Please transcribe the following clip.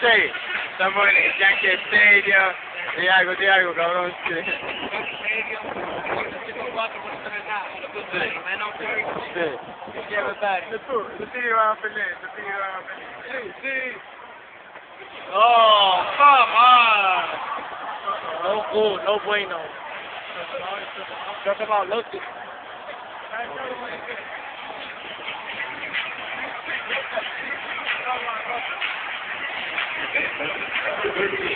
Sí, estamos en el Yankee Stadium. Di algo, di algo, cabrón. Sí. Sí. The two van a pelear, two van a. Sí, sí. Oh. No no lucky.